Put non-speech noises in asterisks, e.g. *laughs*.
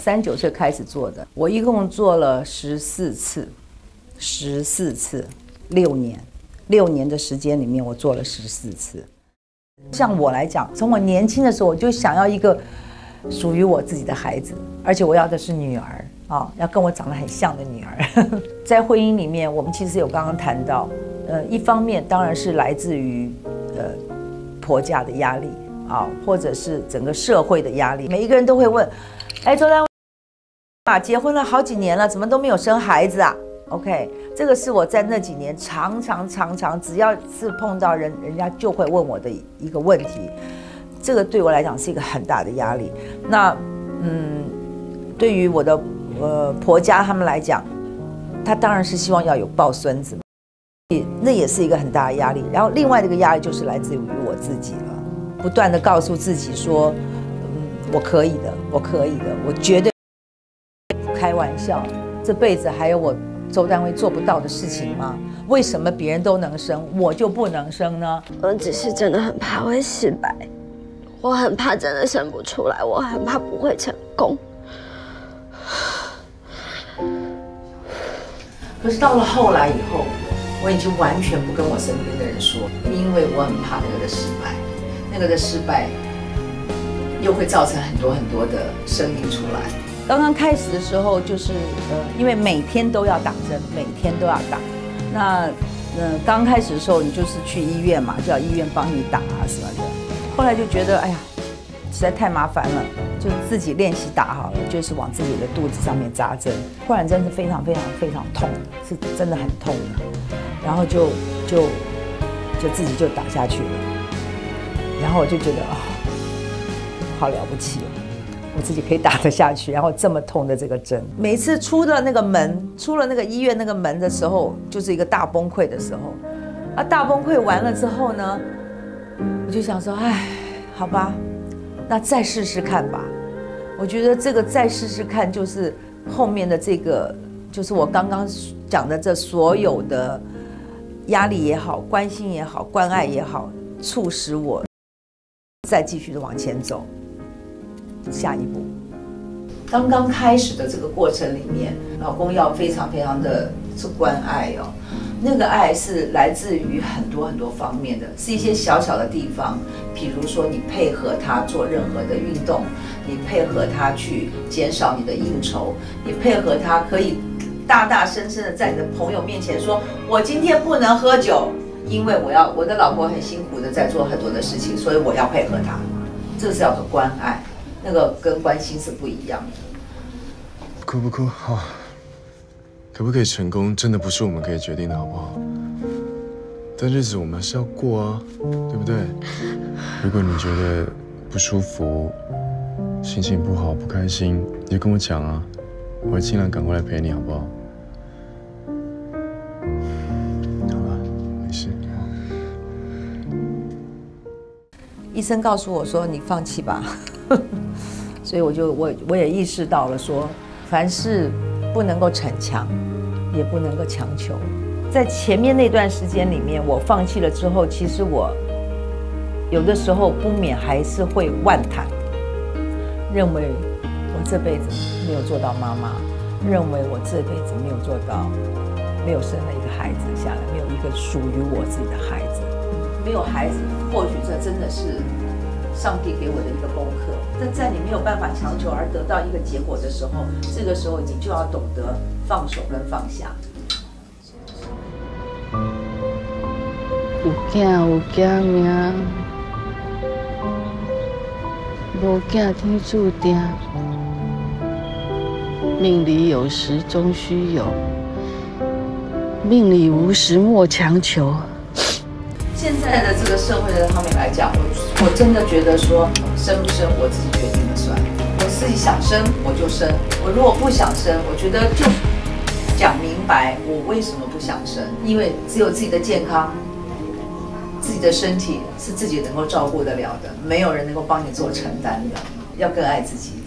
三九岁开始做的，我一共做了十四次，十四次，六年，六年的时间里面，我做了十四次。像我来讲，从我年轻的时候，我就想要一个属于我自己的孩子，而且我要的是女儿啊，要跟我长得很像的女儿。*laughs* 在婚姻里面，我们其实有刚刚谈到，呃，一方面当然是来自于呃婆家的压力啊，或者是整个社会的压力。每一个人都会问，哎，周丹啊，结婚了好几年了，怎么都没有生孩子啊？OK，这个是我在那几年常常常常，只要是碰到人，人家就会问我的一个问题。这个对我来讲是一个很大的压力。那，嗯，对于我的呃婆家他们来讲，他当然是希望要有抱孙子，那也是一个很大的压力。然后另外一个压力就是来自于我自己了，不断的告诉自己说，嗯，我可以的，我可以的，我绝对玩笑，这辈子还有我。周丹薇做不到的事情吗？为什么别人都能生，我就不能生呢？我只是真的很怕会失败，我很怕真的生不出来，我很怕不会成功。可是到了后来以后，我已经完全不跟我身边的人说，因为我很怕那个的失败，那个的失败又会造成很多很多的声音出来。刚刚开始的时候，就是呃，因为每天都要打针，每天都要打。那呃，刚开始的时候，你就是去医院嘛，叫医院帮你打啊什么的。后来就觉得，哎呀，实在太麻烦了，就自己练习打好了，就是往自己的肚子上面扎针。忽然针是非常非常非常痛，是真的很痛的。然后就就就自己就打下去了。然后我就觉得啊，好了不起哦。自己可以打得下去，*laughs* 然后这么痛的这个针，每次出了那个门，出了那个医院那个门的时候，就是一个大崩溃的时候。啊，大崩溃完了之后呢，我就想说，哎，好吧，那再试试看吧。我觉得这个再试试看，就是后面的这个，就是我刚刚讲的这所有的压力也好，关心也好，关爱也好，促使我再继续的往前走。下一步，刚刚开始的这个过程里面，老公要非常非常的是关爱哦，那个爱是来自于很多很多方面的，是一些小小的地方，比如说你配合他做任何的运动，你配合他去减少你的应酬，你配合他可以大大声声的在你的朋友面前说，我今天不能喝酒，因为我要我的老婆很辛苦的在做很多的事情，所以我要配合他，这是叫做关爱。那个跟关心是不一样的。哭不哭？好，可不可以成功，真的不是我们可以决定的，好不好？但日子我们还是要过啊，对不对？*laughs* 如果你觉得不舒服、心情不好、不开心，你就跟我讲啊，我会尽量赶过来陪你，好不好？好了，没事。医生告诉我说：“你放弃吧。” *laughs* 所以我就我我也意识到了，说凡事不能够逞强，也不能够强求。在前面那段时间里面，我放弃了之后，其实我有的时候不免还是会万叹，认为我这辈子没有做到妈妈，认为我这辈子没有做到，没有生了一个孩子下来，没有一个属于我自己的孩子，没有孩子，或许这真的是。上帝给我的一个功课，但在你没有办法强求而得到一个结果的时候，这个时候你就要懂得放手跟放下。有囝有囝命，无囝天注定。命里有时终须有，命里无时莫强求。现在的这个社会的方面来讲，我我真的觉得说生不生我自己决定的算，我自己想生我就生，我如果不想生，我觉得就讲明白我为什么不想生，因为只有自己的健康、自己的身体是自己能够照顾得了的，没有人能够帮你做承担的，要更爱自己。